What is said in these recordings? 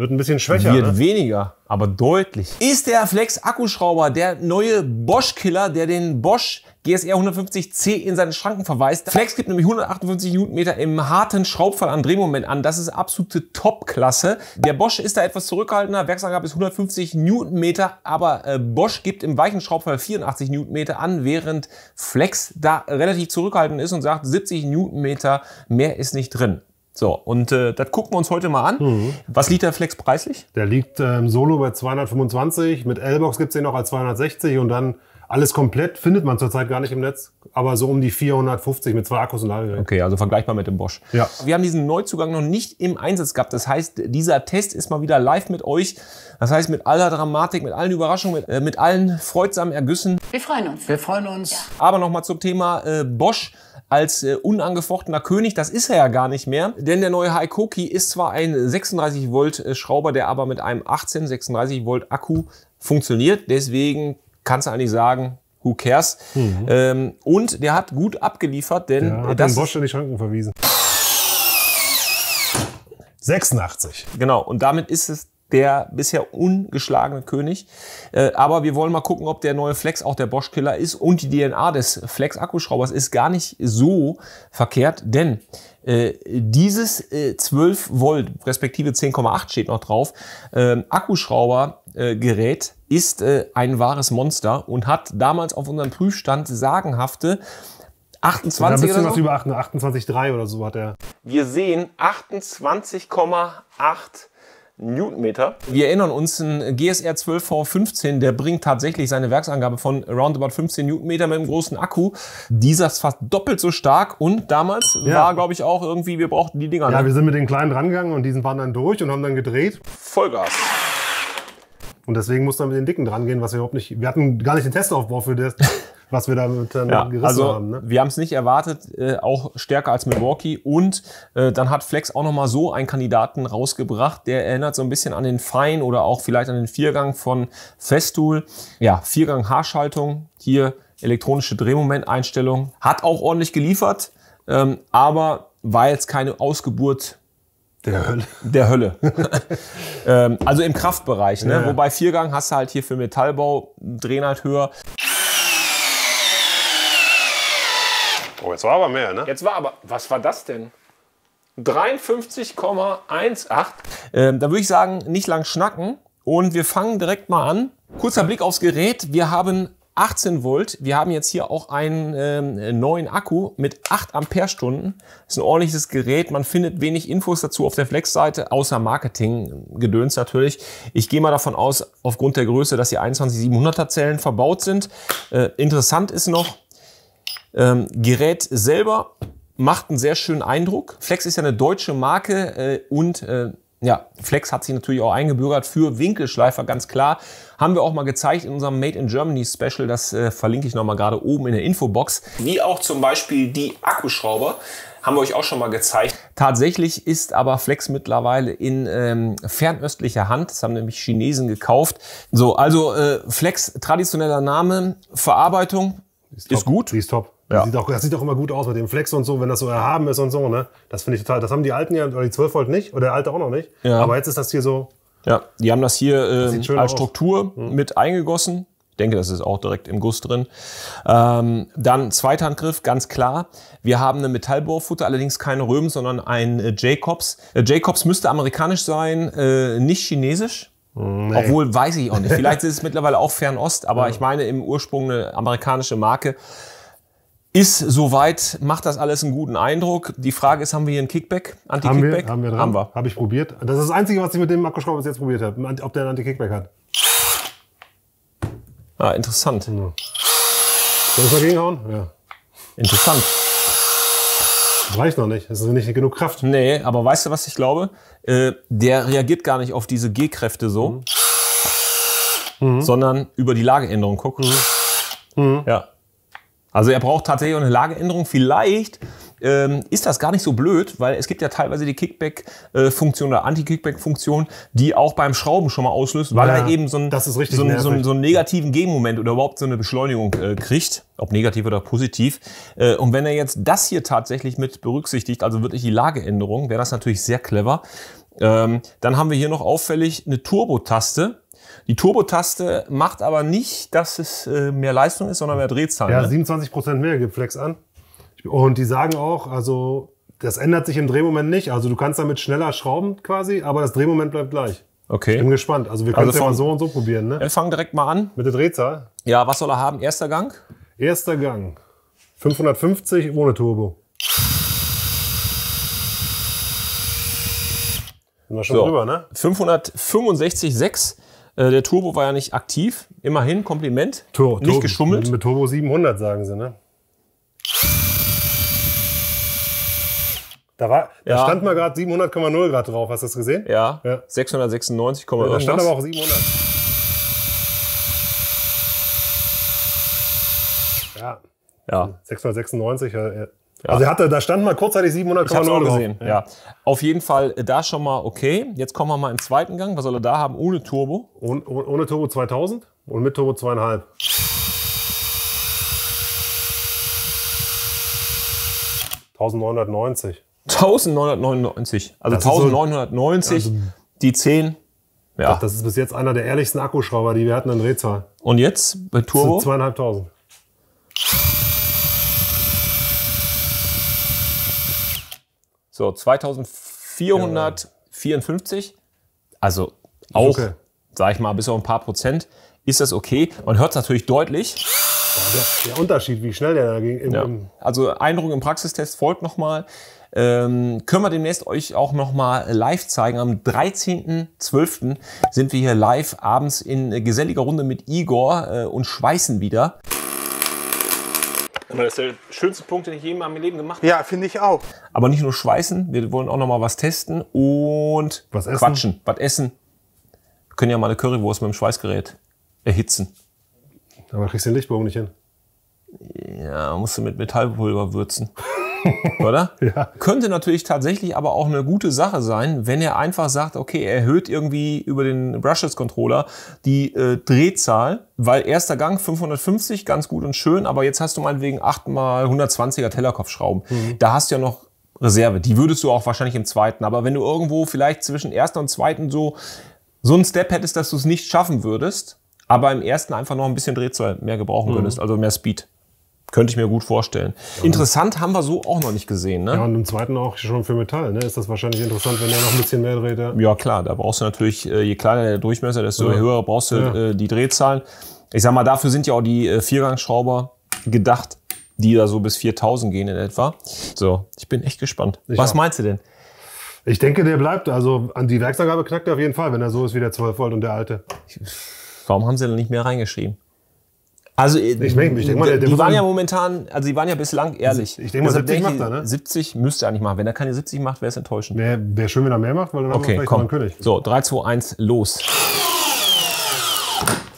Wird ein bisschen schwächer. Wird ne? weniger, aber deutlich. Ist der Flex Akkuschrauber der neue Bosch-Killer, der den Bosch GSR 150C in seine Schranken verweist. Flex gibt nämlich 158 Newtonmeter im harten Schraubfall an Drehmoment an. Das ist absolute Top-Klasse. Der Bosch ist da etwas zurückhaltender. Werksangabe ist 150 Newtonmeter, aber äh, Bosch gibt im weichen Schraubfall 84 Newtonmeter an, während Flex da relativ zurückhaltend ist und sagt 70 Newtonmeter, mehr ist nicht drin. So, und äh, das gucken wir uns heute mal an. Mhm. Was liegt der Flex preislich? Der liegt ähm, solo bei 225. Mit L-Box gibt's den noch als 260 und dann alles komplett findet man zurzeit gar nicht im Netz, aber so um die 450 mit zwei Akkus und Ladegerät. Okay, also vergleichbar mit dem Bosch. Ja. Wir haben diesen Neuzugang noch nicht im Einsatz gehabt. Das heißt, dieser Test ist mal wieder live mit euch. Das heißt, mit aller Dramatik, mit allen Überraschungen, mit, äh, mit allen freudsamen Ergüssen. Wir freuen uns. Wir freuen uns. Aber nochmal zum Thema äh, Bosch als äh, unangefochtener König. Das ist er ja gar nicht mehr. Denn der neue Haikoki ist zwar ein 36 Volt äh, Schrauber, der aber mit einem 18 36 Volt Akku funktioniert. Deswegen kannst du eigentlich sagen, who cares? Ähm, und der hat gut abgeliefert, denn Ja, hat das den Bosch in die Schranken verwiesen. 86. Genau, und damit ist es der bisher ungeschlagene König. Äh, aber wir wollen mal gucken, ob der neue Flex auch der Bosch-Killer ist. Und die DNA des Flex-Akkuschraubers ist gar nicht so verkehrt, denn äh, dieses äh, 12 Volt, respektive 10,8 steht noch drauf, ähm, Akkuschrauber-Gerät ist äh, ein wahres Monster und hat damals auf unserem Prüfstand sagenhafte Da 28 bist du oder was so. über 28,3 oder so hat er. Wir sehen 28,8 Newtonmeter. Wir erinnern uns, ein GSR 12V15, der bringt tatsächlich seine Werksangabe von roundabout 15 Newtonmeter mit einem großen Akku. Dieser ist fast doppelt so stark und damals Ja. war, glaube ich, auch irgendwie, wir brauchten die Dinger. Ja, ne? wir sind mit den kleinen drangegangen und diesen waren dann durch und haben dann gedreht. Vollgas. Und deswegen mussten wir mit den dicken dran gehen, was wir überhaupt nicht. Wir hatten gar nicht den Testaufbau für das, was wir damit dann Ja, gerissen also haben. Ne? wir haben es nicht erwartet, äh, auch stärker als Milwaukee. Und äh, dann hat Flex auch nochmal so einen Kandidaten rausgebracht, der erinnert so ein bisschen an den Fein oder auch vielleicht an den Viergang von Festool. Ja, Viergang Haarschaltung, hier elektronische Drehmomenteinstellung. Hat auch ordentlich geliefert, ähm, aber war jetzt keine Ausgeburt Der Hölle. der Hölle. ähm, also im Kraftbereich, ne? Ja. Wobei Viergang hast du halt hier für Metallbau, drehen halt höher. Oh, jetzt war aber mehr, ne? Jetzt war aber, was war das denn? 53,18. Ähm, da würde ich sagen, nicht lang schnacken. Und wir fangen direkt mal an. Kurzer Blick aufs Gerät. Wir haben 18 Volt. Wir haben jetzt hier auch einen ähm, neuen Akku mit 8 Ampere-Stunden. Ist ein ordentliches Gerät. Man findet wenig Infos dazu auf der Flex-Seite, außer Marketing-Gedöns natürlich. Ich gehe mal davon aus, aufgrund der Größe, dass hier 21700er Zellen verbaut sind. Äh, interessant ist noch, ähm, Gerät selber macht einen sehr schönen Eindruck. Flex ist ja eine deutsche Marke äh, und äh, ja, Flex hat sich natürlich auch eingebürgert für Winkelschleifer, ganz klar. Haben wir auch mal gezeigt in unserem Made in Germany Special. Das äh, verlinke ich nochmal gerade oben in der Infobox. Wie auch zum Beispiel die Akkuschrauber. Haben wir euch auch schon mal gezeigt. Tatsächlich ist aber Flex mittlerweile in ähm, fernöstlicher Hand. Das haben nämlich Chinesen gekauft. So, also äh, Flex, traditioneller Name, Verarbeitung ist, gut. Die ist top. Ja. Das, sieht auch, das sieht auch immer gut aus mit dem Flex und so, wenn das so erhaben ist und so, ne? Das finde ich total. Das haben die alten ja, oder die 12 Volt nicht, oder der alte auch noch nicht. Ja. Aber jetzt ist das hier so. Ja, die haben das hier ähm, sieht schön als. Struktur mit eingegossen. Ich denke, das ist auch direkt im Guss drin. Ähm, dann Zweithandgriff, ganz klar. Wir haben eine Metallbohrfutter, allerdings keine Röhm, sondern ein äh, Jacobs. Äh, Jacobs müsste amerikanisch sein, äh, nicht chinesisch. Obwohl, weiß ich auch nicht. Vielleicht ist es mittlerweile auch Fernost, aber ich meine im Ursprung eine amerikanische Marke. Ist soweit, macht das alles einen guten Eindruck. Die Frage ist, haben wir hier einen Kickback? Haben wir, Anti-Kickback? haben wir. Haben wir. Habe ich probiert. Das ist das Einzige, was ich mit dem Akkuschrauber bis jetzt probiert habe. Ob der einen Anti-Kickback hat. Ah, interessant. Soll ich mal gegenhauen? Ja. Interessant. Das reicht noch nicht. Das ist nicht genug Kraft. Nee, aber weißt du, was ich glaube? Äh, der reagiert gar nicht auf diese G-Kräfte so, sondern über die Lageänderung. Guck. Ja. Also er braucht tatsächlich auch eine Lageänderung. Vielleicht ähm, ist das gar nicht so blöd, weil es gibt ja teilweise die Kickback-Funktion oder Anti-Kickback-Funktion, die auch beim Schrauben schon mal auslöst, weil Ja, er eben so, ein, das ist richtig so, einen, so, einen, so einen negativen Gegenmoment oder überhaupt so eine Beschleunigung äh, kriegt, ob negativ oder positiv. Äh, und wenn er jetzt das hier tatsächlich mit berücksichtigt, also wirklich die Lageänderung, wäre das natürlich sehr clever. Ähm, dann haben wir hier noch auffällig eine Turbo-Taste. Die Turbo-Taste macht aber nicht, dass es äh, mehr Leistung ist, sondern mehr Drehzahl. Ja, ne? 27% mehr gibt Flex an. Und die sagen auch, also das ändert sich im Drehmoment nicht. Also du kannst damit schneller schrauben quasi, aber das Drehmoment bleibt gleich. Bin Okay. gespannt. Also wir können Also es ja mal so und so probieren, ne? Wir fangen direkt mal an. Mit der Drehzahl. Ja, was soll er haben? Erster Gang? Erster Gang. 550 ohne Turbo. Sind wir schon So. drüber, ne? 565,6. Äh, der Turbo war ja nicht aktiv. Immerhin, Kompliment. Tur- nicht Tur- geschummelt. Mit, mit Turbo 700 sagen sie, ne? Da, war, da Ja. stand mal gerade 700,0 Grad drauf. Hast du das gesehen? Ja, Ja. 696, Da irgendwas. stand aber auch 700. Ja, ja. 696. Ja. Also hatte, da stand mal kurzzeitig 700,0 gesehen. Ja. ja. Auf jeden Fall äh, da schon mal okay. Jetzt kommen wir mal im zweiten Gang. Was soll er da haben ohne Turbo? Ohne, ohne Turbo 2000 und mit Turbo 2,5. ...1990. 1999. Also das 1990, so, also die 10. Ja. Das ist bis jetzt einer der ehrlichsten Akkuschrauber, die wir hatten in Drehzahl. Und jetzt bei Turbo? 2.500. So, 2454. Also auch, okay. sag ich mal, bis auf ein paar Prozent ist das okay. Man hört es natürlich deutlich. Der, der Unterschied, wie schnell der da ging. Ja. Also Eindruck im Praxistest folgt nochmal. Ähm, können wir demnächst euch auch nochmal live zeigen. Am 13.12. sind wir hier live abends in geselliger Runde mit Igor äh, und schweißen wieder. Das ist der schönste Punkt, den ich je in meinem Leben gemacht habe. Ja, finde ich auch. Aber nicht nur schweißen, wir wollen auch nochmal was testen und Was essen? quatschen, was essen. Wir können ja mal eine Currywurst mit dem Schweißgerät erhitzen. aber kriegst du den Lichtbogen nicht hin. Ja, musst du mit Metallpulver würzen. Oder? Ja. Könnte natürlich tatsächlich aber auch eine gute Sache sein, wenn er einfach sagt, okay, er erhöht irgendwie über den Brushless Controller die äh, Drehzahl, weil erster Gang 550, ganz gut und schön, aber jetzt hast du meinetwegen 8 mal 120er Tellerkopfschrauben. Da hast du ja noch Reserve. Die würdest du auch wahrscheinlich im zweiten. Aber wenn du irgendwo vielleicht zwischen ersten und zweiten so, so einen Step hättest, dass du es nicht schaffen würdest, aber im ersten einfach noch ein bisschen Drehzahl mehr gebrauchen würdest, also mehr Speed. Könnte ich mir gut vorstellen. Interessant haben wir so auch noch nicht gesehen, ne? Ja, und im zweiten auch schon für Metall. Ne? Ist das wahrscheinlich interessant, wenn er noch ein bisschen mehr dreht. Ja. Ja, klar, da brauchst du natürlich, äh, je kleiner der Durchmesser, desto höher brauchst du Ja. äh, die Drehzahlen. Ich sag mal, dafür sind ja auch die äh, Viergangschrauber gedacht, die da so bis 4000 gehen in etwa. So, ich bin echt gespannt. Was auch. meinst du denn? Ich denke, der bleibt. Also an die Werksangabe knackt er auf jeden Fall, wenn er so ist wie der 12 Volt und der alte. Warum haben sie denn nicht mehr reingeschrieben? Also, ich denke- ich denke mal, der- der die waren an- ja momentan, also die waren ja bislang ehrlich. Ich denke mal, Deshalb 70 denke macht er, ne? 70 müsste er nicht machen. Wenn er keine 70 macht, wäre es enttäuschend. Wäre wär schön, wenn er mehr macht, weil dann haben wir Okay, vielleicht komm. noch einen König. So, 3, 2, 1, los.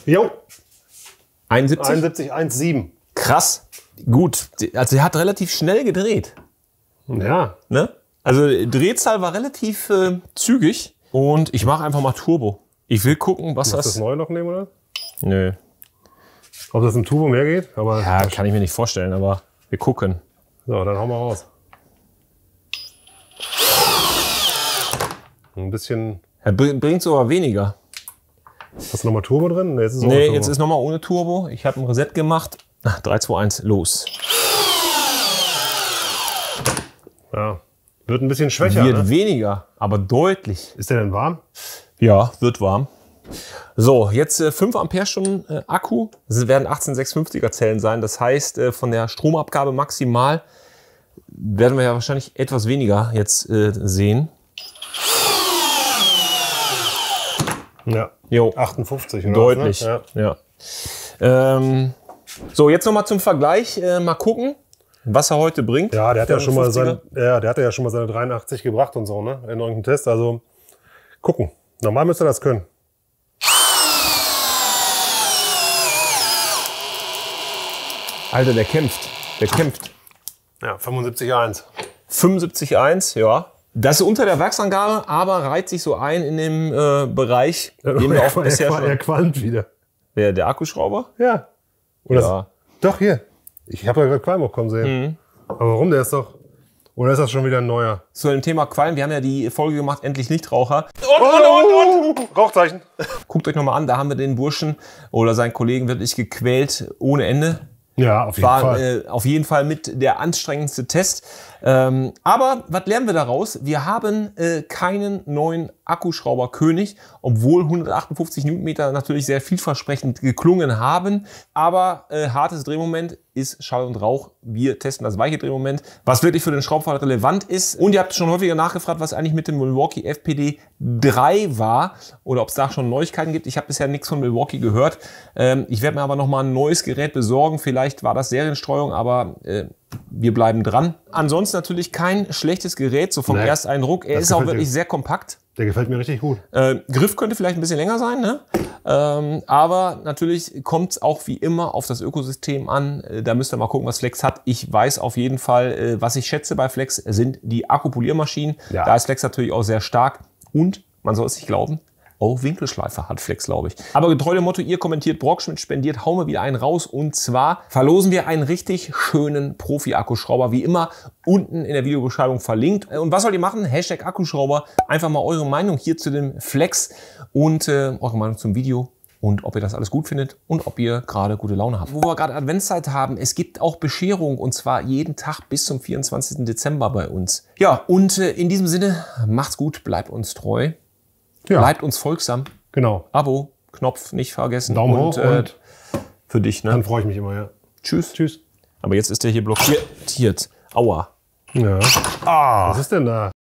Jo, 71. 71, 1,7. Krass. Gut. Also er hat relativ schnell gedreht. Ja, Ne? Also Drehzahl war relativ äh, zügig. Und ich mache einfach mal Turbo. Ich will gucken, was das das. neue Loch nehmen, oder? Nö. Ob das im Turbo mehr geht? Aber Ja, kann ich mir nicht vorstellen, aber wir gucken. so, dann hauen wir raus. Ein bisschen. Er br- bringt sogar weniger. Hast du nochmal Turbo drin? Nee, jetzt ist, Nee, jetzt ist nochmal ohne Turbo. Ich habe ein Reset gemacht. Ah, 3, 2, 1, los. Ja. Wird ein bisschen schwächer. Wird Ne? weniger, aber deutlich. Ist der denn warm? Ja, wird warm. So, jetzt äh, 5 Ampere-Stunden äh, Akku. Das werden 18650er Zellen sein. Das heißt, äh, von der Stromabgabe maximal werden wir ja wahrscheinlich etwas weniger jetzt äh, sehen. Ja. Jo, 58. Oder deutlich. Ne? Ja. Ähm, so, jetzt nochmal zum Vergleich. Äh, mal gucken, was er heute bringt. ja. ja, der hat ja schon mal 50er. seine, ja, der hatte ja schon mal seine 83 gebracht und so, ne? In irgendeinem Test. Also gucken. Normal müsste er das können. Alter, der kämpft. Der kämpft. Ja, 75,1. 75,1, ja. Das ist unter der Werksangabe, aber reiht sich so ein in dem äh, Bereich, den wir auch er, bisher er, er qualmt wieder. Der, der Akkuschrauber? Ja. Oder Ja. Doch, hier. Ich habe ja gerade Qualm auch kommen sehen. Mhm. Aber warum? Der ist doch. Oder ist das schon wieder ein neuer? Zu dem Thema Qualm, wir haben ja die Folge gemacht, endlich Nichtraucher. Und, und, und, Rauchzeichen. Guckt euch nochmal an, da haben wir den Burschen oder seinen Kollegen wirklich gequält ohne Ende. Ja, auf jeden War Fall. äh, auf jeden Fall mit der anstrengendste Test. Ähm, aber was lernen wir daraus? Wir haben äh, keinen neuen Akkuschrauber König, obwohl 158 Newtonmeter natürlich sehr vielversprechend geklungen haben. Aber äh, hartes Drehmoment ist Schall und Rauch. Wir testen das weiche Drehmoment, was wirklich für den Schraubfall relevant ist. Und ihr habt schon häufiger nachgefragt, was eigentlich mit dem Milwaukee FPD 3 war oder ob es da schon Neuigkeiten gibt. Ich habe bisher nichts von Milwaukee gehört. Ähm, ich werde mir aber noch mal ein neues Gerät besorgen. Vielleicht war das Serienstreuung, aber äh, wir bleiben dran. Ansonsten natürlich kein schlechtes Gerät, so vom Nee, Ersteindruck. Er ist auch wirklich mir. sehr kompakt. Der gefällt mir richtig gut. Äh, Griff könnte vielleicht ein bisschen länger sein, ne? ähm, aber natürlich kommt es auch wie immer auf das Ökosystem an. Äh, da müsst ihr mal gucken, was Flex hat. Ich weiß auf jeden Fall, äh, was ich schätze bei Flex sind die Akkupoliermaschinen. Ja. Da ist Flex natürlich auch sehr stark und man soll es nicht glauben. Auch Winkelschleifer hat Flex, glaube ich. Aber getreu dem Motto, ihr kommentiert, Brockschmidt spendiert, hauen wir wieder einen raus. Und zwar verlosen wir einen richtig schönen Profi-Akkuschrauber. Wie immer unten in der Videobeschreibung verlinkt. Und was sollt ihr machen? Hashtag Akkuschrauber. Einfach mal eure Meinung hier zu dem Flex und äh, eure Meinung zum Video. Und ob ihr das alles gut findet und ob ihr gerade gute Laune habt. Wo wir gerade Adventszeit haben, es gibt auch Bescherung und zwar jeden Tag bis zum 24. Dezember bei uns. Ja, und äh, in diesem Sinne, macht's gut, bleibt uns treu, Ja, bleibt uns folgsam. genau. Abo, Knopf nicht vergessen. Daumen und, hoch äh, und für dich, ne? dann freue ich mich immer, ja. Tschüss. Tschüss. Aber jetzt ist der hier blockiert. Aua. Ja. Ah. Was ist denn da?